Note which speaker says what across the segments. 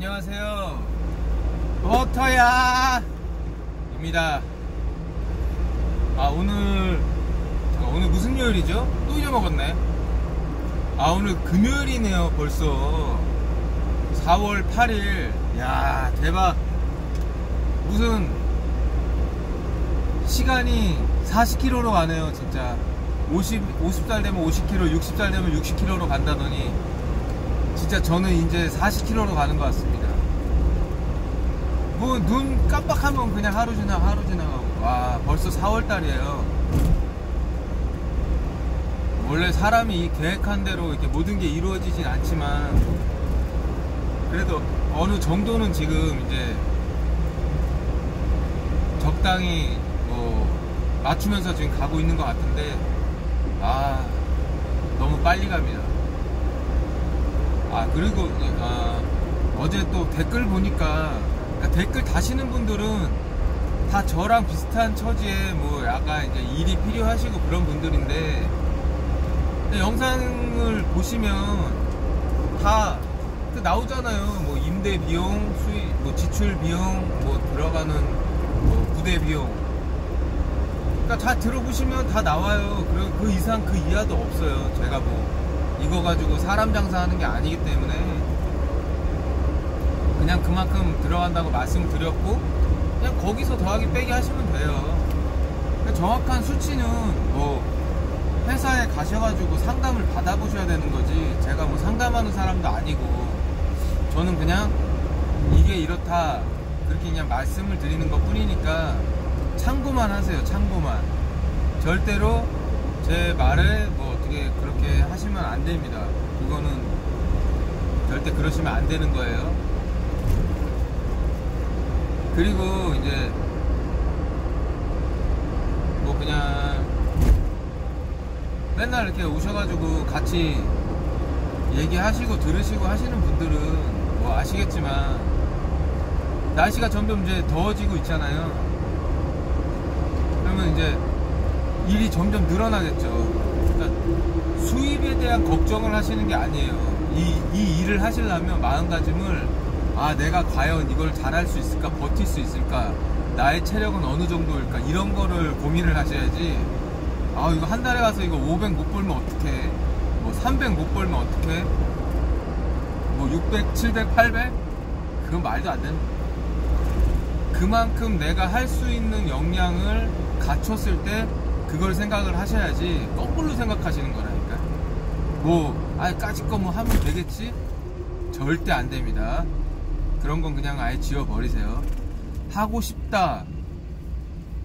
Speaker 1: 안녕하세요. 버터야! 입니다. 아, 오늘, 오늘 무슨 요일이죠? 또 잊어먹었네. 아, 오늘 금요일이네요, 벌써. 4월 8일. 야 대박. 무슨, 시간이 40km로 가네요, 진짜. 50, 50살 되면 50km, 60살 되면 60km로 간다더니, 진짜 저는 이제 40km로 가는 것 같습니다. 뭐 눈 깜빡하면 그냥 하루 지나 하루 지나가고 와 벌써 4월달이에요. 원래 사람이 계획한 대로 이렇게 모든 게 이루어지진 않지만 그래도 어느 정도는 지금 이제 적당히 뭐 맞추면서 지금 가고 있는 것 같은데 아 너무 빨리 갑니다. 아 그리고 아, 어제 또 댓글 보니까 그러니까 댓글 다시는 분들은 다 저랑 비슷한 처지에 뭐 약간 이제 일이 필요하시고 그런 분들인데 영상을 보시면 다 나오잖아요. 뭐 임대 비용, 수익, 뭐 지출 비용, 뭐 들어가는 뭐 부대 비용. 그러니까 다 들어보시면 다 나와요. 그리고 그 이상 그 이하도 없어요. 제가 뭐 이거 가지고 사람 장사하는 게 아니기 때문에 그냥 그만큼 들어간다고 말씀드렸고 그냥 거기서 더하기 빼기 하시면 돼요. 그러니까 정확한 수치는 뭐 회사에 가셔가지고 상담을 받아보셔야 되는 거지 제가 뭐 상담하는 사람도 아니고 저는 그냥 이게 이렇다 그렇게 그냥 말씀을 드리는 것 뿐이니까 참고만 하세요 참고만 절대로 제 말에 뭐 어떻게 그렇게 하시면 안 됩니다 그거는 절대 그러시면 안 되는 거예요 그리고 이제 뭐 그냥 맨날 이렇게 오셔가지고 같이 얘기하시고 들으시고 하시는 분들은 뭐 아시겠지만 날씨가 점점 이제 더워지고 있잖아요. 그러면 이제 일이 점점 늘어나겠죠. 그러니까 수입에 대한 걱정을 하시는 게 아니에요. 이, 이 일을 하시려면 마음가짐을 아 내가 과연 이걸 잘할 수 있을까 버틸 수 있을까 나의 체력은 어느 정도일까 이런 거를 고민을 하셔야지. 아 이거 한 달에 가서 이거 500 못 벌면 어떡해? 뭐 300 못 벌면 어떡해? 뭐 600, 700, 800 그건 말도 안 되는 그만큼 내가 할 수 있는 역량을 갖췄을 때 그걸 생각을 하셔야지. 거꾸로 생각하시는 거라니까 뭐 아예 까짓 거뭐 하면 되겠지? 절대 안 됩니다. 그런 건 그냥 아예 지워버리세요. 하고 싶다.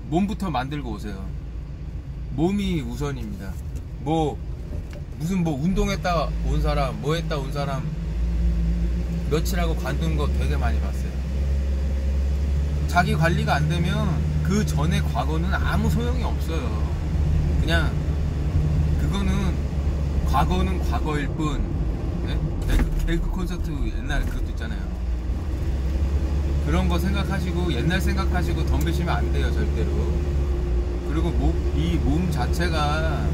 Speaker 1: 몸부터 만들고 오세요. 몸이 우선입니다. 뭐 무슨 뭐 운동했다 온 사람 뭐 했다 온 사람 며칠하고 관둔 거 되게 많이 봤어요. 자기 관리가 안 되면 그 전에 과거는 아무 소용이 없어요. 그냥 그거는 과거는 과거일 뿐 네? 개그, 개그 콘서트 옛날에 그것도 있잖아요 그런 거 생각하시고 옛날 생각하시고 덤비시면 안 돼요 절대로 그리고 이 몸 자체가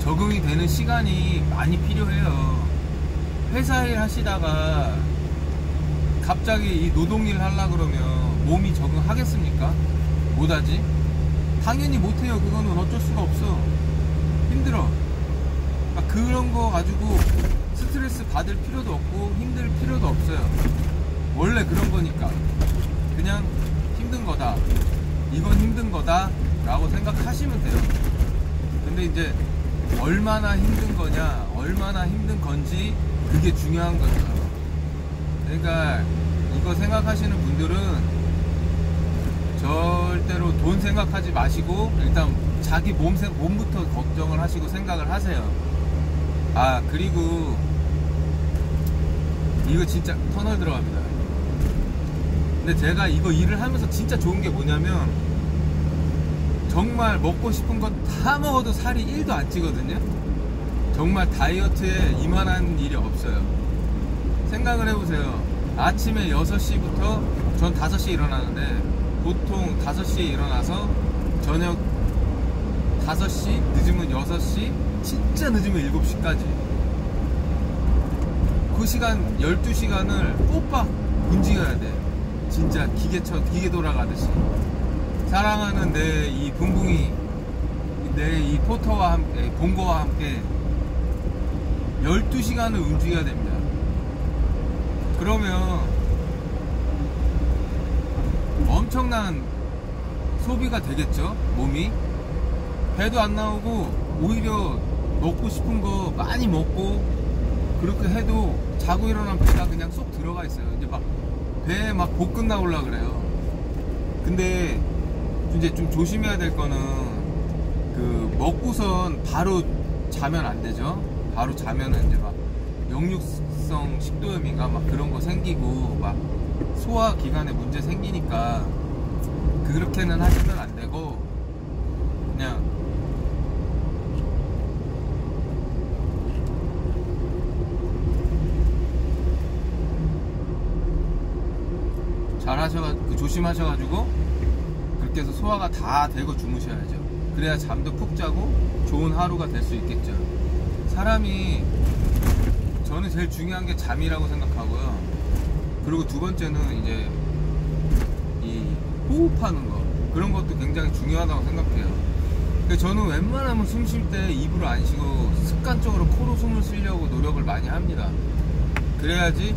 Speaker 1: 적응이 되는 시간이 많이 필요해요 회사 일 하시다가 갑자기 이 노동일 하려 그러면 몸이 적응하겠습니까? 못하지? 당연히 못해요 그거는 어쩔 수가 없어 힘들어. 그러니까 그런 거 가지고 스트레스 받을 필요도 없고 힘들 필요도 없어요. 원래 그런 거니까. 그냥 힘든 거다. 이건 힘든 거다. 라고 생각하시면 돼요. 근데 이제 얼마나 힘든 거냐 얼마나 힘든 건지 그게 중요한 거죠 그러니까 이거 생각하시는 분들은 절대로 돈 생각하지 마시고 일단 자기 몸, 몸부터 걱정을 하시고 생각을 하세요. 아 그리고 이거 진짜 터널 들어갑니다. 근데 제가 이거 일을 하면서 진짜 좋은 게 뭐냐면 정말 먹고 싶은 건 다 먹어도 살이 1도 안 찌거든요. 정말 다이어트에 이만한 일이 없어요. 생각을 해보세요. 아침에 6시부터 전 5시에 일어나는데 보통 5시에 일어나서 저녁 5시 늦으면 6시 진짜 늦으면 7시까지. 그그 시간 12시간을 꼬박 움직여야 돼. 진짜 기계처 기계 돌아가듯이. 사랑하는 내 이 붕붕이 내 이 포터와 함께 본거와 함께 12시간을 움직여야 됩니다. 그러면 엄청난 소비가 되겠죠? 몸이 배도 안 나오고 오히려 먹고 싶은 거 많이 먹고 그렇게 해도 자고 일어나면 배가 그냥 쏙 들어가 있어요. 이제 막 배에 막 볶음 나올라 그래요. 근데 이제 좀 조심해야 될 거는 그 먹고선 바로 자면 안 되죠? 바로 자면은 이제 막 역류성 식도염인가 막 그런 거 생기고 막 소화 기관에 문제 생기니까 그렇게는 하시면 안 되고 그냥 잘 하셔가 그 조심하셔가지고 그렇게 해서 소화가 다 되고 주무셔야죠. 그래야 잠도 푹 자고 좋은 하루가 될 수 있겠죠. 사람이 저는 제일 중요한 게 잠이라고 생각하고요. 그리고 두 번째는 이제 이 호흡하는 거 그런 것도 굉장히 중요하다고 생각해요. 저는 웬만하면 숨 쉴 때 입으로 안 쉬고 습관적으로 코로 숨을 쉬려고 노력을 많이 합니다. 그래야지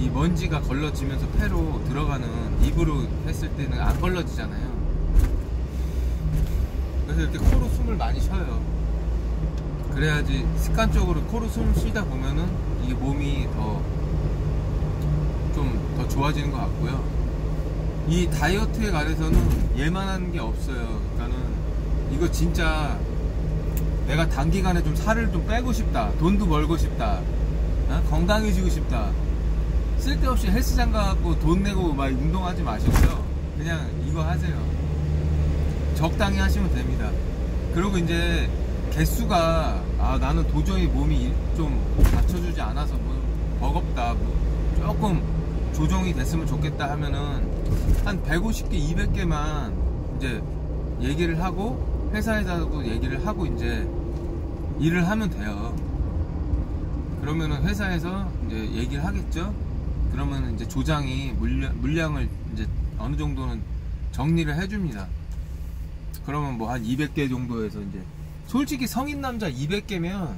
Speaker 1: 이 먼지가 걸러지면서 폐로 들어가는 입으로 했을 때는 안 걸러지잖아요. 그래서 이렇게 코로 숨을 많이 쉬어요. 그래야지 습관적으로 코로 숨을 쉬다 보면은 이게 몸이 더좀더 좋아지는 것 같고요. 이 다이어트에 관해서는 예만한 게 없어요. 그러니까는 이거 진짜 내가 단기간에 좀 살을 좀 빼고 싶다. 돈도 벌고 싶다. 어? 건강해지고 싶다. 쓸데없이 헬스장 가고 돈 내고 막 운동하지 마시고요. 그냥 이거 하세요. 적당히 하시면 됩니다. 그리고 이제 개수가 아 나는 도저히 몸이 좀 받쳐주지 않아서 뭐 버겁다. 뭐 조금 조정이 됐으면 좋겠다 하면은 한 150개, 200개만 이제 얘기를 하고 회사에다도 얘기를 하고 이제 일을 하면 돼요. 그러면은 회사에서 이제 얘기를 하겠죠. 그러면 이제 조장이 물량, 물량을 이제 어느 정도는 정리를 해줍니다. 그러면 뭐 한 200개 정도에서 이제 솔직히 성인 남자 200개면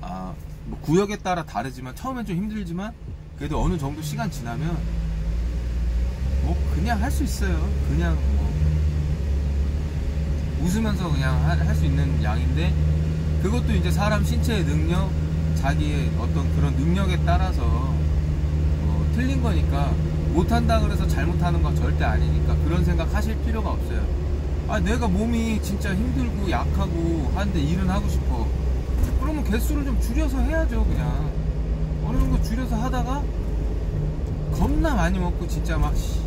Speaker 1: 아, 뭐 구역에 따라 다르지만 처음엔 좀 힘들지만 그래도 어느 정도 시간 지나면 뭐 그냥 할 수 있어요. 그냥 뭐 웃으면서 그냥 할 수 있는 양인데 그것도 이제 사람 신체의 능력, 자기의 어떤 그런 능력에 따라서 뭐 틀린 거니까 못한다 그래서 잘못하는 건 절대 아니니까 그런 생각 하실 필요가 없어요. 아 내가 몸이 진짜 힘들고 약하고 하는데 일은 하고 싶어. 그러면 개수를 좀 줄여서 해야죠 그냥. 어느 정도 줄여서 하다가 겁나 많이 먹고 진짜 막 씨,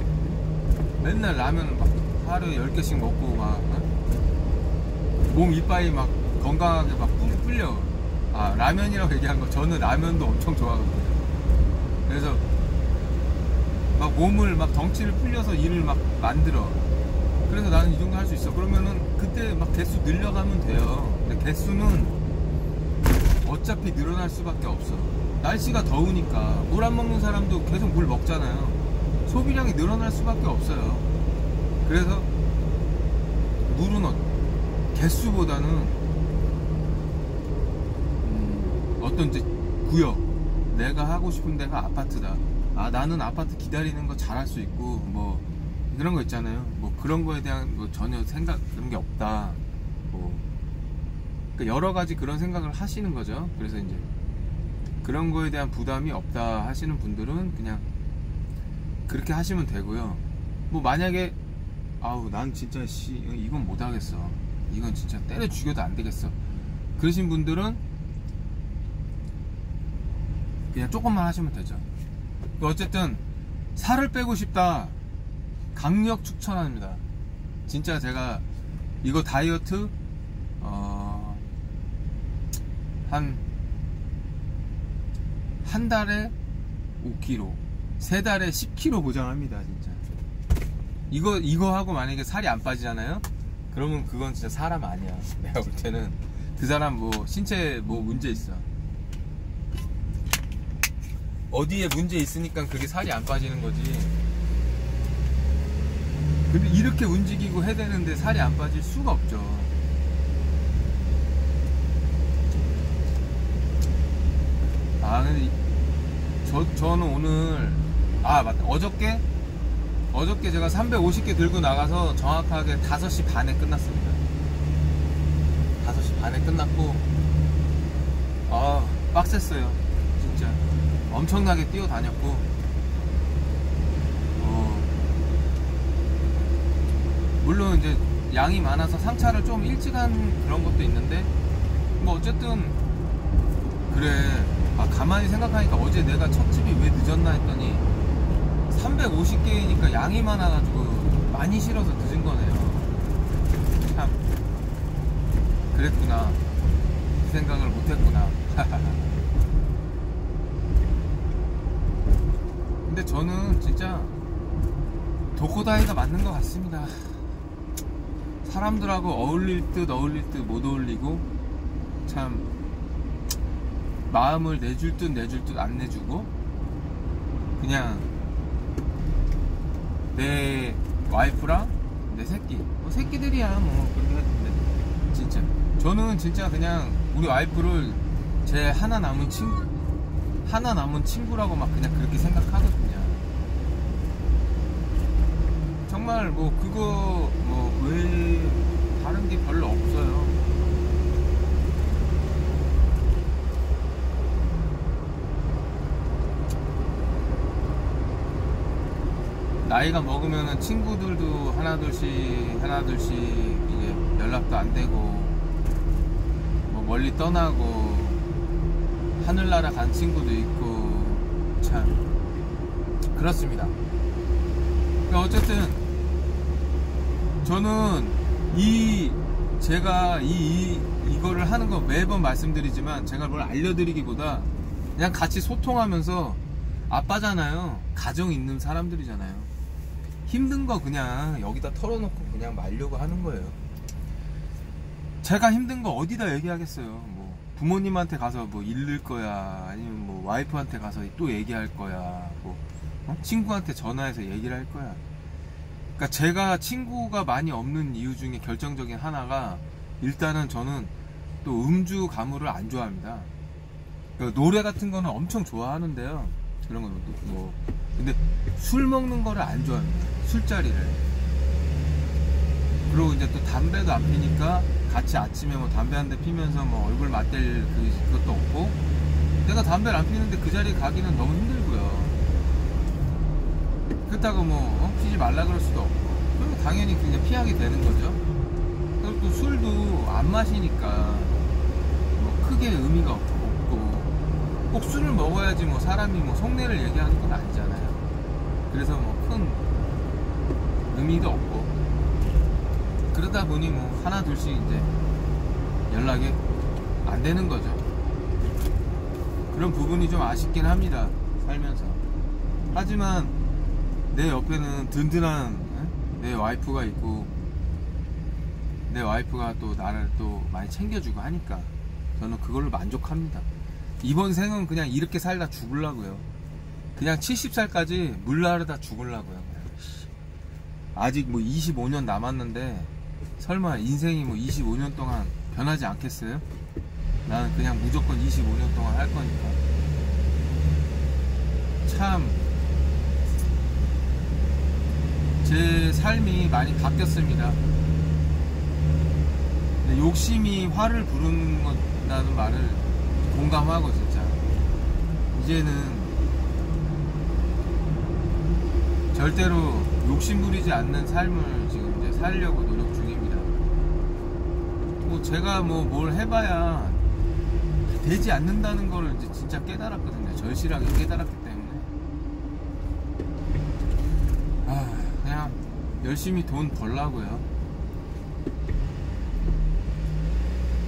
Speaker 1: 맨날 라면 막 하루에 10개씩 먹고 막 어? 몸 이빨이 막 건강하게 막 뿔- 불려 아 라면이라고 얘기한 거 저는 라면도 엄청 좋아하거든요 그래서 막 몸을 막 덩치를 풀려서 일을 막 만들어 그래서 나는 이 정도 할 수 있어 그러면은 그때 막 개수 늘려가면 돼요 근데 개수는 어차피 늘어날 수밖에 없어. 날씨가 더우니까 물 안 먹는 사람도 계속 물 먹잖아요. 소비량이 늘어날 수밖에 없어요. 그래서 물은 어, 개수보다는 음, 어떤 이제 구역 내가 하고 싶은 데가 아파트다. 아 나는 아파트 기다리는 거 잘할 수 있고 뭐 그런 거 있잖아요. 뭐 그런 거에 대한 뭐 전혀 생각 그런 게 없다. 뭐 그러니까 여러 가지 그런 생각을 하시는 거죠. 그래서 이제 그런 거에 대한 부담이 없다 하시는 분들은 그냥 그렇게 하시면 되고요. 뭐 만약에 아우 난 진짜 씨 이건 못 하겠어. 이건 진짜 때려 죽여도 안 되겠어. 그러신 분들은 그냥 조금만 하시면 되죠. 어쨌든 살을 빼고 싶다. 강력 추천합니다. 진짜 제가 이거 다이어트 어, 한, 한 달에 5kg, 세 달에 10kg 보장합니다, 진짜. 이거, 이거 하고 만약에 살이 안 빠지잖아요? 그러면 그건 진짜 사람 아니야. 내가 볼 때는. 그 사람 뭐, 신체 뭐 문제 있어. 어디에 문제 있으니까 그게 살이 안 빠지는 거지. 근데 이렇게 움직이고 해야 되는데 살이 안 빠질 수가 없죠. 아, 근데 저, 저는 오늘, 아, 맞다. 어저께? 어저께 제가 350개 들고 나가서 정확하게 5시 반에 끝났습니다. 5시 반에 끝났고, 아, 빡셌어요. 진짜. 엄청나게 뛰어다녔고, 어, 물론 이제 양이 많아서 상차를 좀 일찍 한 그런 것도 있는데, 뭐 어쨌든, 그래. 아, 가만히 생각하니까 어제 내가 첫 집이 왜 늦었나 했더니, 350개이니까 양이 많아가지고 많이 실어서 늦은 거네요. 참 그랬구나. 그 생각을 못했구나. 근데 저는 진짜 도코다이가 맞는 것 같습니다. 사람들하고 어울릴 듯 어울릴 듯 못 어울리고 참 마음을 내줄 듯 내줄 듯 안 내주고 그냥 내 와이프랑 내 새끼. 뭐 새끼들이야 뭐 그렇게 했는데. 진짜. 저는 진짜 그냥 우리 와이프를 제 하나 남은 친구 하나 남은 친구라고 막 그냥 그렇게 생각하거든요 정말 뭐 그거 뭐 외에 다른 게 별로 없어요 나이가 먹으면 친구들도 하나둘씩 하나둘씩 이제 연락도 안 되고 뭐 멀리 떠나고 하늘나라 간 친구도 있고 참 그렇습니다. 그러니까 어쨌든 저는 이 제가 이, 이 이거를 하는 거 매번 말씀드리지만 제가 뭘 알려드리기보다 그냥 같이 소통하면서 아빠잖아요. 가정 있는 사람들이잖아요. 힘든 거 그냥 여기다 털어놓고 그냥 말려고 하는 거예요. 제가 힘든 거 어디다 얘기하겠어요. 뭐 부모님한테 가서 뭐 잃을 거야, 아니면 뭐 와이프한테 가서 또 얘기할 거야, 뭐 어? 친구한테 전화해서 얘기를 할 거야. 그러니까 제가 친구가 많이 없는 이유 중에 결정적인 하나가 일단은 저는 또 음주 가물을 안 좋아합니다. 그러니까 노래 같은 거는 엄청 좋아하는데요. 그런 거는 뭐 근데 술 먹는 거를 안 좋아합니다. 술자리를. 그리고 이제 또 담배도 안 피니까 같이 아침에 뭐 담배 한 대 피면서 뭐 얼굴 맞댈 그, 그것도 없고 내가 담배를 안 피는데 그 자리에 가기는 너무 힘들고요. 그렇다고 뭐 어? 피지 말라 그럴 수도 없고 그리고 당연히 그냥 피하게 되는 거죠. 그리고 또 술도 안 마시니까 뭐 크게 의미가 없고 꼭 술을 먹어야지 뭐 사람이 뭐 속내를 얘기하는 건 아니잖아요. 그래서 뭐 큰 의미도 없고 그러다 보니 뭐 하나 둘씩 이제 연락이 안 되는 거죠. 그런 부분이 좀 아쉽긴 합니다. 살면서. 하지만 내 옆에는 든든한 내 와이프가 있고 내 와이프가 또 나를 또 많이 챙겨주고 하니까 저는 그걸로 만족합니다. 이번 생은 그냥 이렇게 살다 죽을라고요. 그냥 70살까지 물나르다 죽을라고요. 아직 뭐 25년 남았는데 설마 인생이 뭐 25년 동안 변하지 않겠어요? 나는 그냥 무조건 25년 동안 할 거니까. 참, 제 삶이 많이 바뀌었습니다. 욕심이 화를 부른다는 말을 공감하고 진짜 이제는 절대로 욕심 부리지 않는 삶을 지금 이제 살려고 노력 중입니다. 뭐 제가 뭐 뭘 해봐야 되지 않는다는 걸 이제 진짜 깨달았거든요. 절실하게 깨달았기 때문에. 아, 그냥 열심히 돈 벌라고요.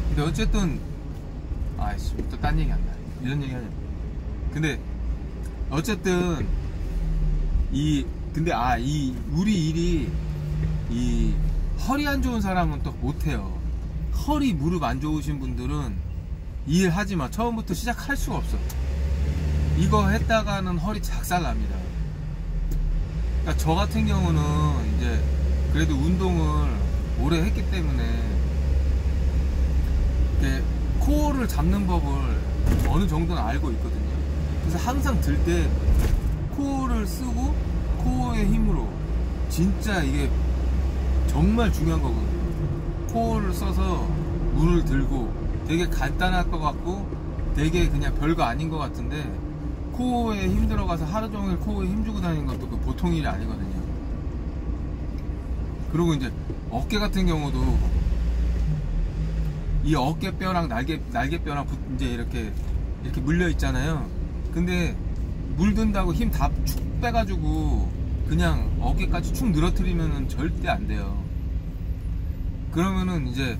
Speaker 1: 근데 어쨌든 아이씨 또 딴 얘기 한다. 이런 얘기 하냐 근데 어쨌든 이 근데 아 이 우리 일이 이 허리 안 좋은 사람은 또 못해요. 허리 무릎 안 좋으신 분들은 일 하지 마. 처음부터 시작할 수가 없어. 이거 했다가는 허리 작살 납니다. 그러니까 저 같은 경우는 이제 그래도 운동을 오래 했기 때문에 코어를 잡는 법을 어느 정도는 알고 있거든요. 그래서 항상 들 때 코어를 쓰고 코어의 힘으로 진짜 이게 정말 중요한 거거든요. 코어를 써서 물을 들고 되게 간단할 것 같고 되게 그냥 별거 아닌 것 같은데 코어에 힘 들어가서 하루 종일 코어에 힘주고 다니는 것도 그 보통 일이 아니거든요. 그리고 이제 어깨 같은 경우도 이 어깨뼈랑 날개 날개뼈랑 붙- 이제 이렇게 이렇게 물려 있잖아요. 근데 물든다고 힘 다 축 빼가지고 그냥 어깨까지 축 늘어뜨리면은 절대 안 돼요. 그러면은 이제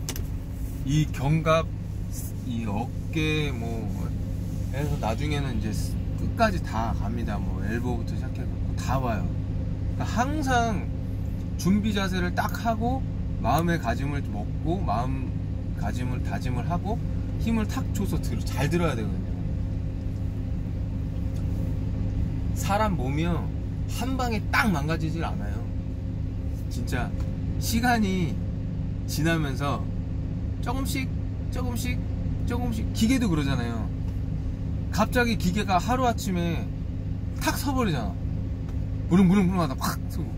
Speaker 1: 이 견갑, 이 어깨 뭐 해서 나중에는 이제 끝까지 다 갑니다. 뭐 엘보부터 시작해서 다 와요. 그러니까 항상 준비 자세를 딱 하고 마음의 가짐을 먹고 마음 가짐을 다짐을 하고 힘을 탁 줘서 들, 잘 들어야 되거든요. 사람 몸이요 한 방에 딱 망가지질 않아요. 진짜 시간이 지나면서 조금씩 조금씩 조금씩 기계도 그러잖아요. 갑자기 기계가 하루 아침에 탁 서버리잖아. 무릉무릉무릉 하다 팍 서고.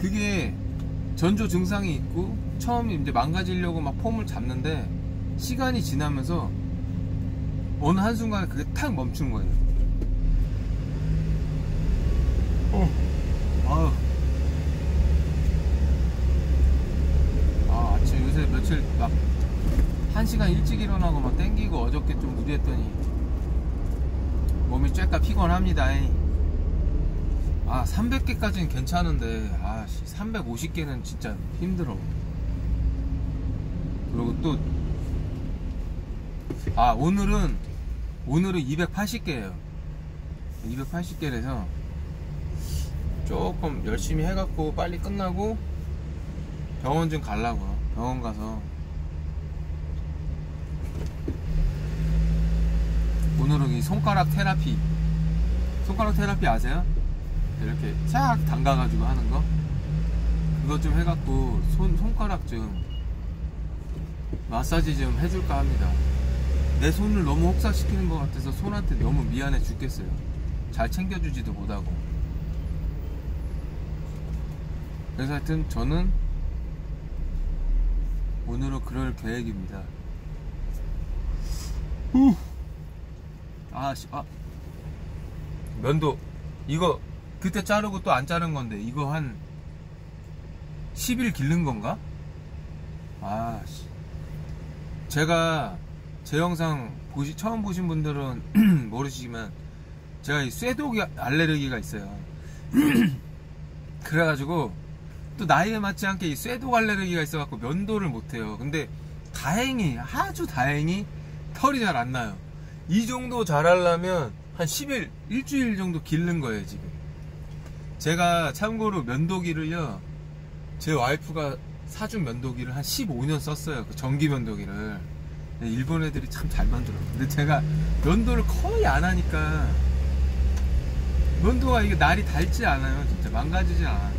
Speaker 1: 그게 전조 증상이 있고 처음 이제 망가지려고 막 폼을 잡는데 시간이 지나면서 어느 한순간에 그게 탁 멈춘 거예요. 어. 아유. 아, 아침 요새 며칠 막, 한 시간 일찍 일어나고 막 땡기고 어저께 좀 무리했더니, 몸이 쬐까 피곤합니다. 아, 300개까지는 괜찮은데, 아, 350개는 진짜 힘들어. 그리고 또, 아, 오늘은, 오늘은 280개예요. 280개라서, 조금 열심히 해갖고 빨리 끝나고 병원 좀 가려고요. 병원 가서 오늘은 이 손가락 테라피 손가락 테라피 아세요? 이렇게 싹 담가가지고 하는 거 그거 좀 해갖고 손 손가락 좀 마사지 좀 해줄까 합니다. 내 손을 너무 혹사시키는 것 같아서 손한테 너무 미안해 죽겠어요. 잘 챙겨주지도 못하고. 그래서 하여튼 저는 오늘은 그럴 계획입니다. 후. 아, 씨, 아. 면도, 이거, 그때 자르고 또 안 자른 건데, 이거 한, 10일 기른 건가? 아, 씨. 제가, 제 영상 보시, 처음 보신 분들은 모르시지만, 제가 이 쇠독 알레르기가 있어요. 그래가지고, 또 나이에 맞지 않게 이 쇠독 알레르기가 있어갖고 면도를 못해요. 근데 다행히 아주 다행히 털이 잘 안 나요. 이 정도 잘하려면 한 10일, 일주일 정도 기른 거예요 지금. 제가 참고로 면도기를요. 제 와이프가 사준 면도기를 한 15년 썼어요. 그 전기 면도기를. 일본 애들이 참 잘 만들어. 근데 제가 면도를 거의 안 하니까 면도가 이게 날이 닳지 않아요. 진짜 망가지지 않아요.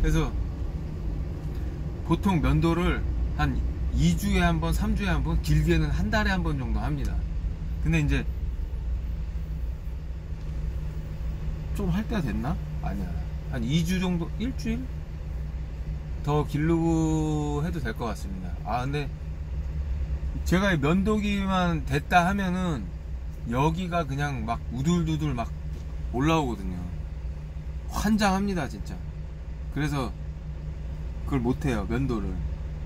Speaker 1: 그래서 보통 면도를 한 2주에 한 번, 3주에 한 번, 길게는 한 달에 한 번 정도 합니다. 근데 이제 좀 할 때가 됐나? 아니야. 한 2주 정도, 일주일? 더 기르고 해도 될 것 같습니다. 아, 근데 제가 이 면도기만 됐다 하면은 여기가 그냥 막 우둘두둘 막 올라오거든요. 환장합니다, 진짜. 그래서 그걸 못해요 면도를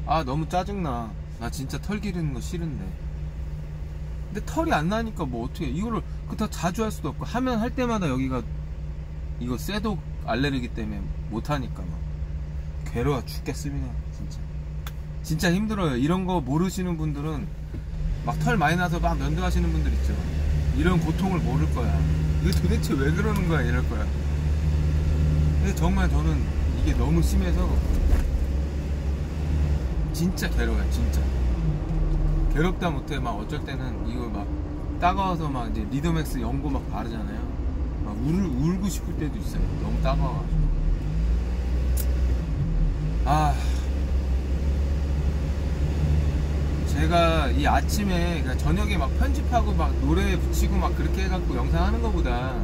Speaker 1: 아 너무 짜증나. 나 진짜 털 기르는 거 싫은데. 근데 털이 안 나니까 뭐 어떻게 이거를 그다 자주 할 수도 없고 하면 할 때마다 여기가 이거 쇠독 알레르기 때문에 못하니까 막. 괴로워 죽겠습니다 진짜. 진짜 힘들어요. 이런 거 모르시는 분들은 막 털 많이 나서 막 면도하시는 분들 있죠. 이런 고통을 모를 거야. 이게 도대체 왜 그러는 거야? 이럴 거야. 근데 정말 저는 이게 너무 심해서 진짜 괴로워요 진짜 괴롭다 못해 막 어쩔 때는 이거 막 따가워서 막 이제 리더맥스 연고 막 바르잖아요. 막 울, 울고 싶을 때도 있어요. 너무 따가워가지고. 아. 제가 이 아침에 그러니까 저녁에 막 편집하고 막 노래 붙이고 막 그렇게 해갖고 영상 하는 것보다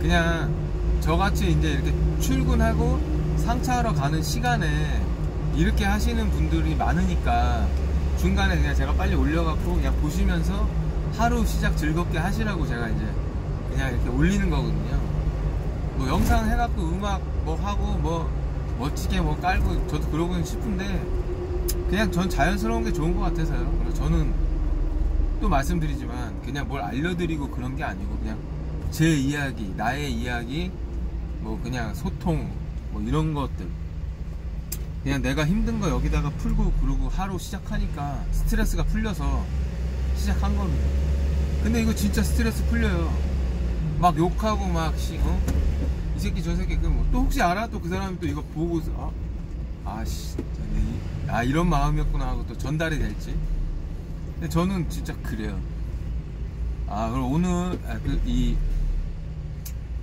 Speaker 1: 그냥 저같이 이제 이렇게 출근하고 상차하러 가는 시간에 이렇게 하시는 분들이 많으니까 중간에 그냥 제가 빨리 올려갖고 그냥 보시면서 하루 시작 즐겁게 하시라고 제가 이제 그냥 이렇게 올리는 거거든요. 뭐 영상 해갖고 음악 뭐 하고 뭐 멋지게 뭐 깔고 저도 그러고 싶은데 그냥 전 자연스러운 게 좋은 것 같아서요. 그래서 저는 또 말씀드리지만 그냥 뭘 알려드리고 그런 게 아니고 그냥 제 이야기, 나의 이야기, 뭐 그냥 소통, 뭐 이런 것들. 그냥 내가 힘든 거 여기다가 풀고 그러고 하루 시작하니까 스트레스가 풀려서 시작한 겁니다. 근데 이거 진짜 스트레스 풀려요. 막 욕하고 막 씨, 어? 이 새끼 저 새끼 그뭐 또 혹시 알아? 또 그 사람이 또 이거 보고서 아, 아씨, 아 이런 마음이었구나 하고 또 전달이 될지. 근데 저는 진짜 그래요. 아 그럼 오늘 아, 그, 이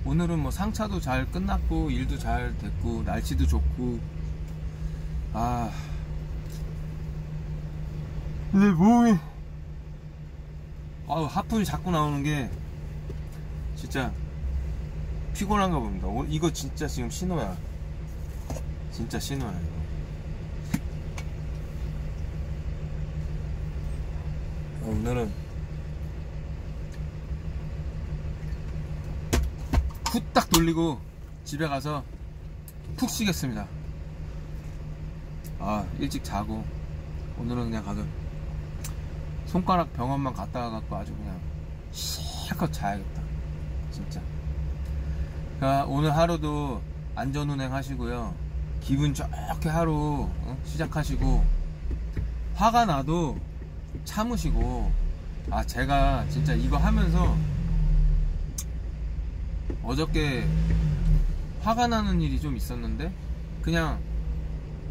Speaker 1: 오늘은 뭐 상차도 잘 끝났고 일도 잘 됐고 날씨도 좋고 아 근데 몸이 아우 하품이 자꾸 나오는 게 진짜 피곤한가 봅니다. 오- 이거 진짜 지금 신호야. 진짜 신호야 이거. 오늘은 후딱 돌리고 집에 가서 푹 쉬겠습니다. 아 일찍 자고 오늘은 그냥 가서 손가락 병원만 갔다 와갖고 아주 그냥 실컷 자야겠다. 진짜. 그러니까 오늘 하루도 안전운행 하시고요. 기분 좋게 하루 어? 시작하시고 화가 나도 참으시고 아 제가 진짜 이거 하면서 어저께 화가 나는 일이 좀 있었는데 그냥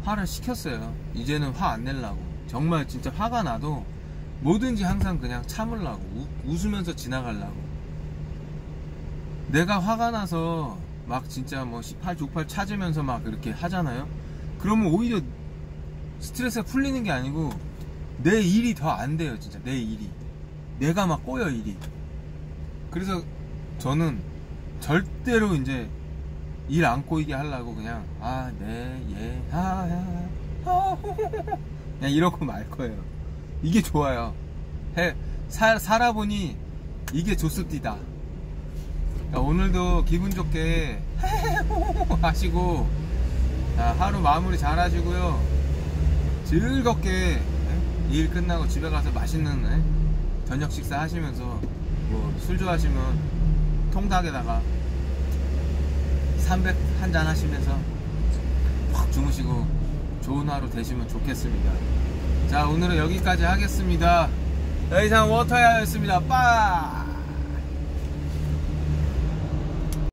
Speaker 1: 화를 시켰어요. 이제는 화안 내려고. 정말 진짜 화가 나도 뭐든지 항상 그냥 우- 웃으면서 지나가려고. 내가 화가 나서 막 진짜 뭐 18족팔 찾으면서 막 이렇게 하잖아요. 그러면 오히려 스트레스가 풀리는 게 아니고 내 일이 더 안 돼요, 진짜 내 일이. 내가 막 꼬여 일이. 그래서 저는 절대로 이제 일 안 꼬이게 하려고 그냥 아, 네, 예, 하, 하, 하, 그냥 이러고 말 거예요. 이게 좋아요. 해, 살, 살아보니 이게 좋습디다. 그러니까 오늘도 기분 좋게 하시고 자, 하루 마무리 잘 하시고요. 즐겁게 예? 일 끝나고 집에 가서 맛있는 예? 저녁 식사 하시면서 뭐 술 좋아하시면 통닭에다가 300 한 잔 하시면서 푹 주무시고 좋은 하루 되시면 좋겠습니다. 자 오늘은 여기까지 하겠습니다. 더 이상 워터야였습니다. 빠!